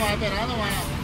one, I bet other one.